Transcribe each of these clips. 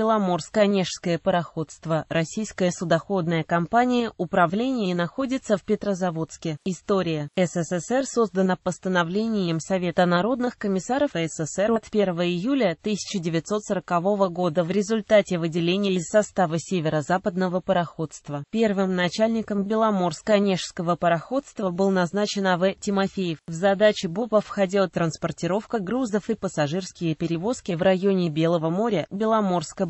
Беломорско-Онежское пароходство, российская судоходная компания, управление находится в Петрозаводске. История. СССР создана постановлением Совета народных комиссаров СССР от 1 июля 1940 года в результате выделения из состава северо-западного пароходства. Первым начальником Беломорско-Онежского пароходства был назначен А.В. Тимофеев. В задачи БОПа входила транспортировка грузов и пассажирские перевозки в районе Белого моря,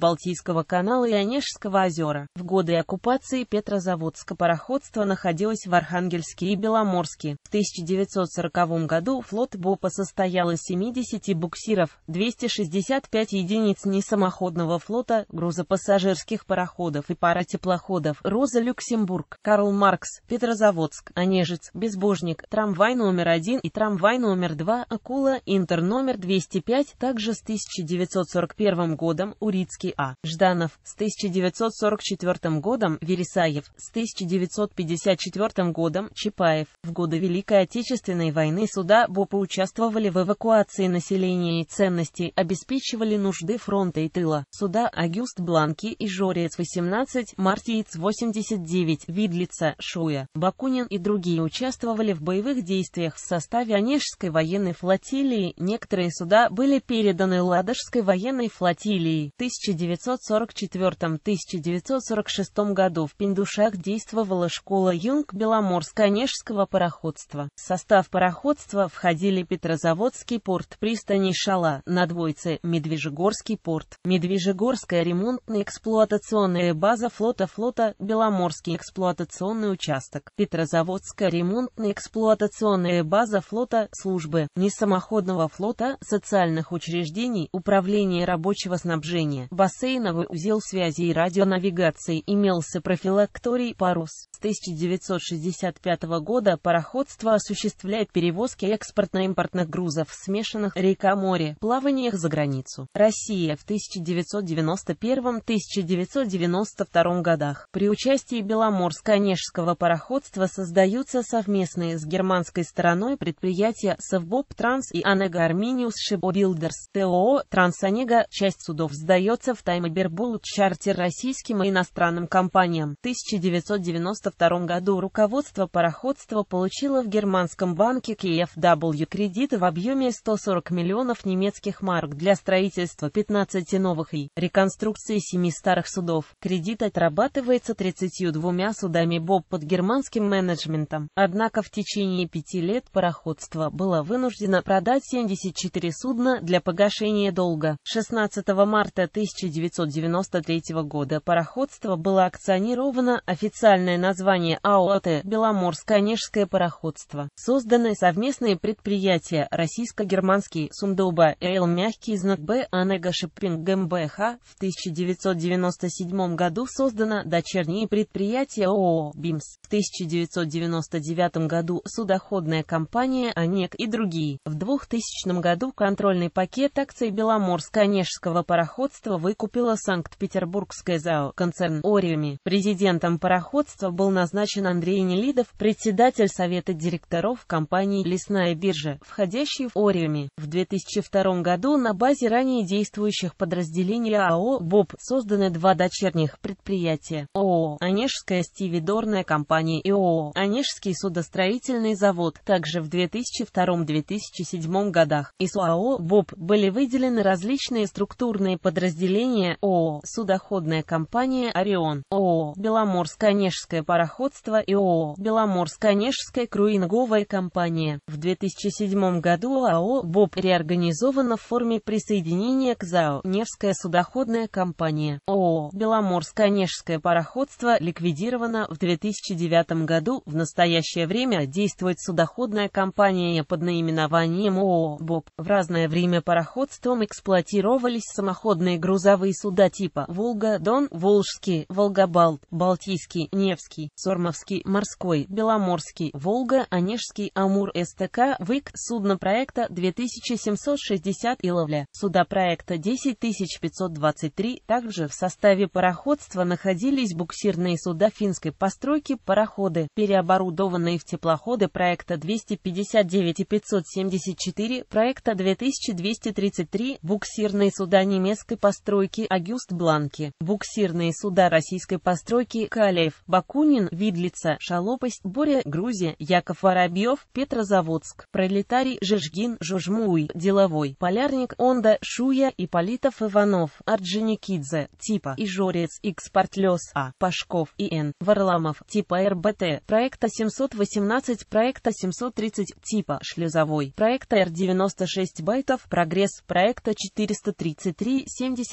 Беломорско-Балтийского канала и Онежского озера. В годы оккупации Петрозаводское пароходство находилось в Архангельске и Беломорске. В 1940 году флот БОПа состоял из 70 буксиров, 265 единиц несамоходного флота, грузопассажирских пароходов и пара теплоходов. Роза Люксембург, Карл Маркс, Петрозаводск, Онежец, Безбожник, трамвай номер 1 и трамвай номер 2, Акула, Интер номер 205, также с 1941 годом Урицкий А. Жданов, с 1944 годом Вересаев, с 1954 годом Чапаев. В годы Великой Отечественной войны суда БОПа участвовали в эвакуации населения и ценностей, обеспечивали нужды фронта и тыла. Суда Агюст Бланки и Жорец 18, Мартиец 89, Видлица, Шуя, Бакунин и другие участвовали в боевых действиях в составе Онежской военной флотилии. Некоторые суда были переданы Ладожской военной флотилии. В 1944-1946 году в Пиндушах действовала школа Юнг Беломорско-Онежского пароходства. В состав пароходства входили Петрозаводский порт, пристани Шала, Надвойцы, Медвежьегорский порт, Медвежьегорская ремонтно-эксплуатационная база флота флота, Беломорский эксплуатационный участок, Петрозаводская ремонтно-эксплуатационная база флота, службы, несамоходного флота, социальных учреждений, управление рабочего снабжения, бассейновый узел связи и радионавигации, имелся профилакторий «Парус». С 1965 года пароходство осуществляет перевозки экспортно-импортных грузов смешанных река-море, плаваниях за границу. Россия в 1991-1992 годах. При участии Беломорско-Онежского пароходства создаются совместные с германской стороной предприятия Совбоп Транс и Онега Арминиус Шипбилдерс. ТОО Трансонега. Часть судов сдается в тайм- и бербоут чартер российским и иностранным компаниям. В 1992 году руководство пароходства получило в германском банке KfW кредит в объеме 140 миллионов немецких марок для строительства 15 новых и реконструкции 7 старых судов. Кредит отрабатывается 32 судами БОБ под германским менеджментом. Однако в течение пяти лет пароходство было вынуждено продать 74 судна для погашения долга. 16 марта 1993 года пароходство было акционировано, официальное название АОТ «Беломорско-Онежское пароходство». Созданы совместные предприятия российско-германский Сундоба Эйл Мягкий знак Б Анега Шиппинг ГМБХ. В 1997 году создано дочернее предприятие ООО «БИМС». В 1999 году судоходная компания «Онег» и другие. В 2000 году контрольный пакет акций Беломорско-Онежского пароходства выкупила Санкт-Петербургская ЗАО концерн «Ориуми». Президентом пароходства был назначен Андрей Нелидов, председатель Совета директоров компании «Лесная биржа», входящей в «Ориуми». В 2002 году на базе ранее действующих подразделений АО «БОБ» созданы два дочерних предприятия ООО «Онежская стивидорная компания» и ООО «Онежский судостроительный завод». Также в 2002-2007 годах из ОАО «БОБ» были выделены различные структурные подразделения ООО «Судоходная компания Орион», ООО «Беломорско-Онежское пароходство» и ООО «Беломорско-Онежская круинговая компания». В 2007 году ОАО «БОБ» реорганизована в форме присоединения к ЗАО «Невская судоходная компания». ООО «Беломорско-Онежское пароходство» ликвидировано в 2009 году. В настоящее время действует судоходная компания под наименованием ООО «БОБ». В разное время пароходством эксплуатировались самоходные грузовые суда типа «Волга», «Дон», «Волжский», «Волгобалт», «Балтийский», «Невский», «Сормовский», «Морской», «Беломорский», «Волга», «Онежский», «Амур», «СТК», «ВИК», судно проекта 2760 Иловля, суда проекта 10523. Также в составе пароходства находились буксирные суда финской постройки, пароходы, переоборудованные в теплоходы проекта 259 и 574, проекта 2233, буксирные суда немецкой постройки, постройки Агюст Бланки, буксирные суда российской постройки Калеев, Бакунин, Видлица, Шалопость, Боря, Грузия, Яков Воробьев, Петрозаводск, Пролетарий, Жежгин, Жожмуй, Деловой, Полярник, Онда, Шуя, Иполитов Иванов, Орджоникидзе, Типа, Ижорец, Экспортлес А, Пашков, ИН, Варламов, Типа РБТ, проекта 718, проекта 730, Типа, Шлюзовой, проекта Р96 байтов, Прогресс, проекта 433,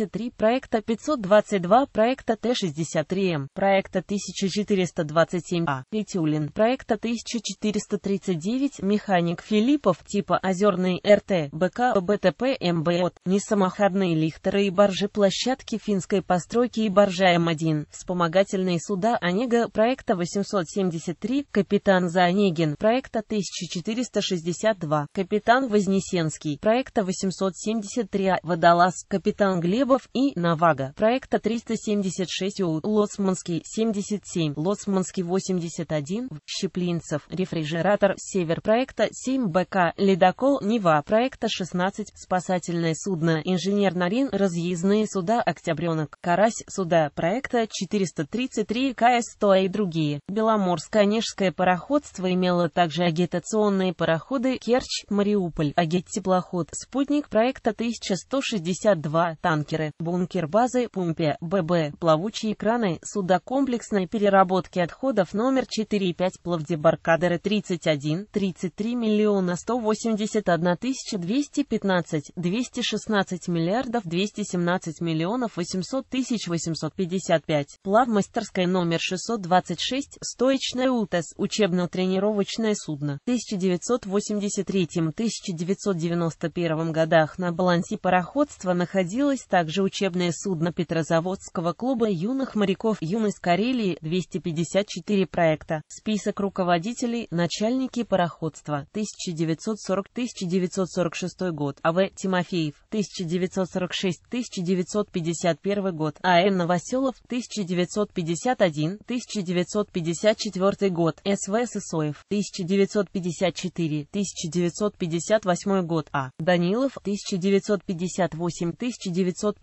73, проекта 522, проекта Т63М, проекта 1427А, Петюлин, проекта 1439, Механик Филиппов, типа Озерный РТ, БК, БТП, МБОТ, несамоходные лихтеры и баржи площадки финской постройки и баржа М1, вспомогательные суда Онега, проекта 873, капитан Заонегин, проекта 1462, капитан Вознесенский, проекта 873, Водолаз, капитан Глебов и Навага, проекта 376 У, Лоцманский, 77, Лоцманский 81, Щеплинцев, рефрижератор, Север. Проекта 7 БК, Ледокол, Нева. Проекта 16, спасательное судно, инженер Нарин, разъездные суда, Октябренок, Карась, суда. Проекта 433, КС-100 и другие. Беломорско-Онежское пароходство имело также агитационные пароходы. Керчь, Мариуполь, агит-теплоход, спутник. Проекта 1162, танкеры, бункер базы, Пумпе, ББ, плавучие краны, суда комплексной переработки отходов номер 4,5, плавдебаркадеры 31, 33 миллиона 181 тысяча 215, 216 миллиардов 217 миллионов 800 тысяч 855. Плавмастерская номер 626, стоечная УТЭС, учебно-тренировочное судно. 1983-1991 годах на балансе пароходства находилось также учебное судно Петрозаводского клуба юных моряков «Юность Карелии» 254 проекта. Список руководителей, начальники пароходства 1940-1946 год. А.В. Тимофеев 1946-1951 год. А.Н. Новоселов 1951-1954 год. С.В. Сысоев 1954-1958 год. А. Данилов 1958-1959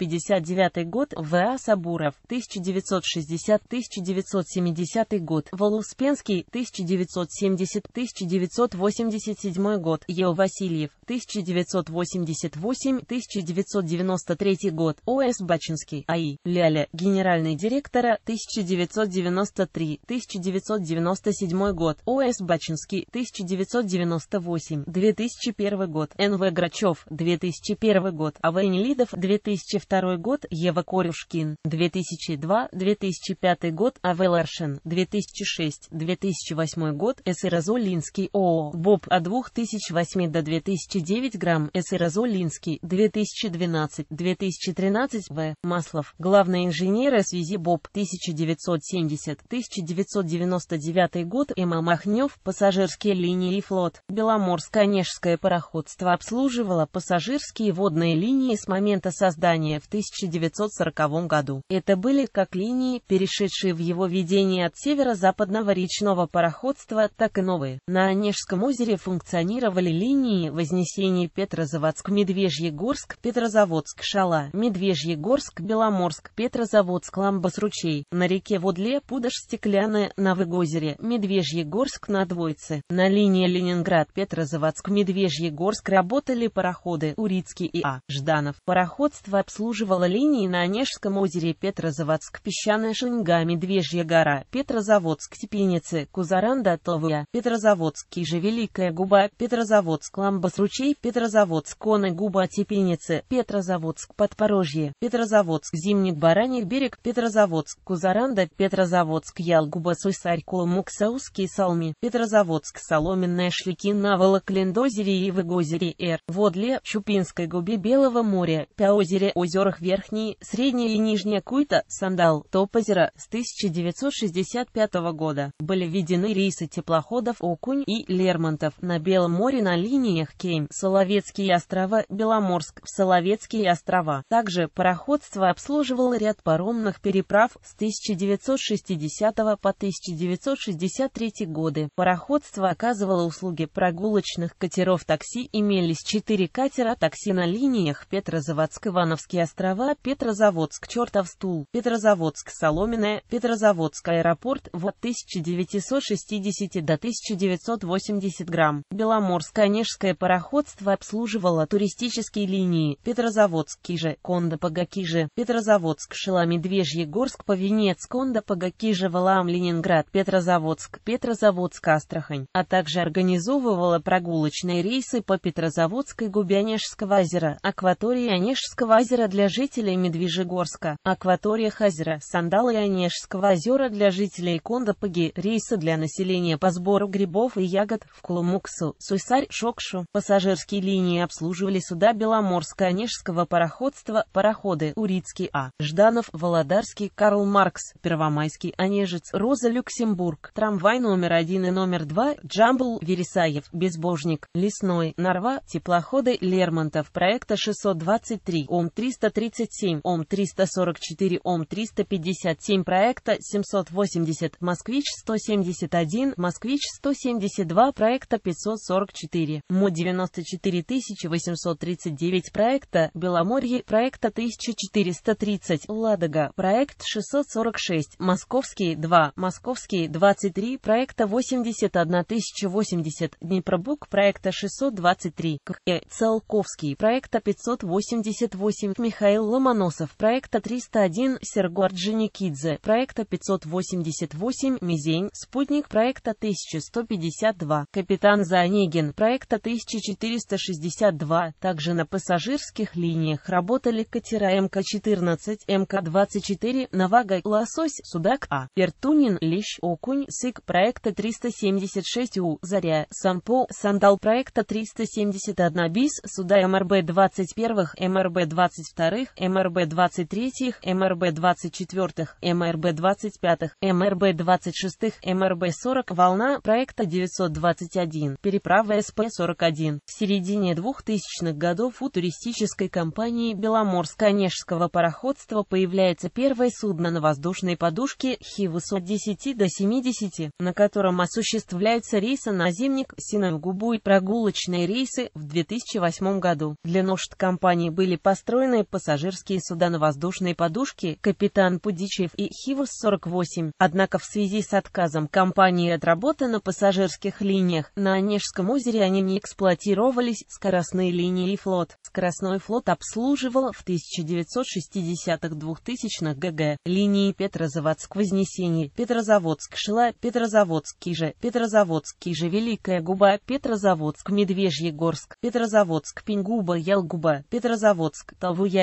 год. В.А. Сабуров 1960-1970 год. Волуспенский 1970-1987 год. Е. Васильев 1988-1993 год. О.С. Бачинский А.И. Ляля, генеральный директора 1993-1997 год. О.С. Бачинский 1998-2001 год. Н.В. Грачев 2001 год. А.В. Нелидов 2002 год. Ева Корюшкин 2002-2005 год. А.В. Ларшин 2006-2008 год. С. Розолинский ООО. БОБ от 2008 до 2009 грамм. С. Розолинский 2012-2013 В. Маслов. Главный инженер связи БОБ 1970-1999 год. М. Махнев. Пассажирские линии и флот. Беломорско-Онежское пароходство обслуживало пассажирские водные линии с момента создания в 1940 году. Это были как линии, перешедшие в его ведение от северо-западного речного пароходства, так и новые. На Онежском озере функционировали линии Вознесение Петрозаводск, Медвежьегорск, Петрозаводск, Шала, Медвежьегорск, Беломорск, Петрозаводск, Ламбас ручей. На реке Водле, Пудож, Стеклянная, на Выгозере, Медвежьегорск на Двойце. На линии Ленинград, Петрозаводск, Медвежьегорск работали пароходы Урицкий и А. Жданов. Пароходство обслуживало линии на Онежском озере Петрозаводск, Песчаная Шинга, Медвежья гора, Петрозаводск, Тепеницы, Кузаранда, Товая, Петрозаводск, Кижа, Великая губа, Петрозаводск, Ламбас ручей, Петрозаводск, Коны, губа, Тепеницы, Петрозаводск, Подпорожье, Петрозаводск, Зимник, Бараний берег, Петрозаводск, Кузаранда, Петрозаводск, Ялгуба, Суйсарько, Муксаузский, Салми, Петрозаводск, Соломенная, Шлики, Наволок, Лендозере и Выгозере, Р. Водле, Чупинской губе Белого моря, Пяозере, озерах Верхней, Средняя и Нижняя Куйта, Сандал, Топозеро, с 1965 года, были введены рейсы теплоходов Окунь и Лермонтов на Белом море на линиях Кейм, Соловецкие острова, Беломорск, Соловецкие острова. Также пароходство обслуживало ряд паромных переправ с 1960 по 1963 годы. Пароходство оказывало услуги прогулочных катеров такси, имелись четыре катера такси на линиях Петрозаводск, Ивановский острова, Петрозаводск, Чертов стул, Петрозаводск, Соломенная, Петрозаводск, аэропорт, в 1960 до 1980 грамм. Беломорское Онежское пароходство обслуживало туристические линии Петрозаводск, Киже, Конда, Пагакиже, Петрозаводск, Шила, Медвежьегорск, Повенец, Конда, Пагакиже, Валаам, Ленинград, Петрозаводск, Петрозаводск, Астрахань, а также организовывала прогулочные рейсы по Петрозаводской губе Онежского озера, акватории Онежского озера для жителей Медвежьегорска, акватория озера, Сандалы и Онежского озера для жителей Кондапаги, рейсы для населения по сбору грибов и ягод в Кулумуксу, Суйсарь, Шокшу. Пассажирские линии обслуживали суда Беломорско-Онежского пароходства, пароходы Урицкий А. Жданов, Володарский, Карл Маркс, Первомайский, Онежец, Роза Люксембург, трамвай номер один и номер два, Джамбл, Вересаев, Безбожник, Лесной, Нарва, теплоходы Лермонтов, проекта 623, ОМ 337, ОМ 344, ОМ 357, проекта 780, Москвич 171, Москвич 172, проекта 544, МО 94 839, проекта Беломорье, проекта 1430, Ладога, проект 646, Московский 2, Московский 23, проекта 81 080, Днепробук, проекта 623, К. Целковский, проекта 588, Михаил Ломоносов, проекта 301, Серго Орджоникидзе, проекта 588, Мизень, спутник проекта 1152, капитан Заонегин, проекта 1462, также на пассажирских линиях работали катера МК-14, МК-24, Навага, Лосось, Судак А, Пертунин, Лещ, Окунь, Сык, проекта 376У, Заря, Сампо, Сандал проекта 371 БИС, Суда МРБ-21, МРБ-22, МРБ-23, МРБ-24, МРБ-25, МРБ-26, МРБ-40, волна проекта 921, переправа СП-41. В середине 2000-х годов у туристической компании Беломорско-Онежского пароходства появляется первое судно на воздушной подушке Хивус от 10 до 70, на котором осуществляются рейсы на Зимник, Синую губу и прогулочные рейсы в 2008 году. Для нужд компании были построены пассажирские суда на воздушной подушке «Капитан Пудичев» и «Хивус-48». Однако в связи с отказом компании от работы на пассажирских линиях на Онежском озере они не эксплуатировались, скоростные линии и флот. Скоростной флот обслуживал в 1960-2000-х ГГ линии Петрозаводск-Вознесение, Петрозаводск-Шила, Петрозаводск-Киже, Петрозаводск-Киже, Великая Губа, Петрозаводск-Медвежьегорск, Петрозаводск-Пенгуба, Ялгуба, Петрозаводск,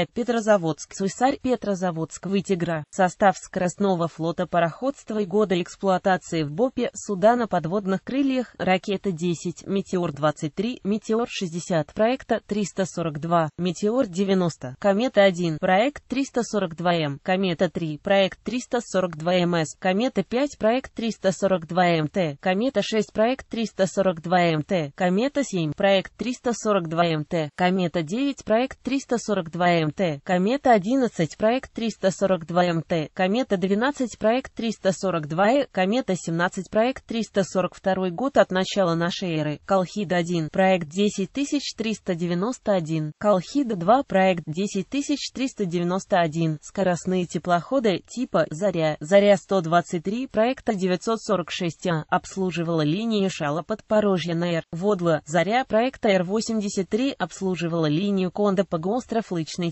Талвуя, Петрозаводск, Суйсарь, Петрозаводск, Вытигра. Состав скоростного флота пароходства и года эксплуатации в БОПе, суда на подводных крыльях, ракета-10, Метеор-23, Метеор-60, проекта 342, Метеор-90, Комета-1, проект 342М, Комета-3, проект 342МС, Комета-5, проект 342МТ, Комета-6, проект 342МТ, Комета-7, проект 342МТ, Комета-9, проект 342МТ, Комета-11, проект 342МТ, Комета-12, проект 342, Комета-17, проект 342 год от начала нашей эры, Колхид-1, проект 10391, Колхид-2, проект 10391, скоростные теплоходы типа «Заря», «Заря-123», проекта 946А, обслуживала линию Шала-Подпорожье на Р, Водла, «Заря», проекта Р-83, обслуживала линию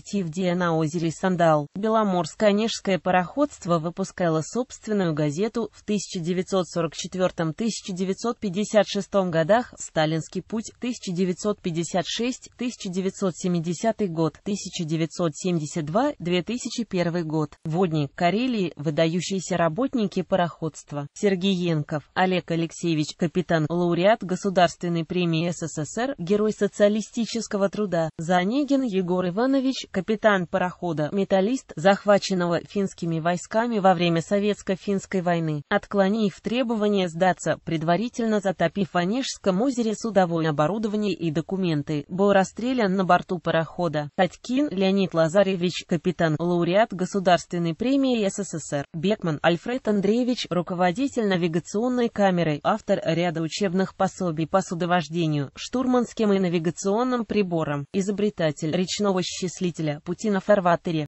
Конда-Погостров Лычный Тивдия на озере Сандал. Беломорско-Онежское пароходство выпускало собственную газету в 1944-1956 годах «Сталинский путь», 1956-1970 год, 1972-2001 год. Водник Карелии, выдающиеся работники пароходства. Сергей Янков, Олег Алексеевич, капитан, лауреат Государственной премии СССР, Герой социалистического труда. Занегин Егор Иванович, капитан парохода, металлист, захваченного финскими войсками во время Советско-финской войны. Отклонив требование сдаться, предварительно затопив в Онежском озере судовое оборудование и документы, был расстрелян на борту парохода. Татькин Леонид Лазаревич, капитан, лауреат Государственной премии СССР. Бекман Альфред Андреевич, руководитель навигационной камеры, автор ряда учебных пособий по судовождению, штурманским и навигационным приборам, изобретатель речного счислителя двигателя пути на фарватере.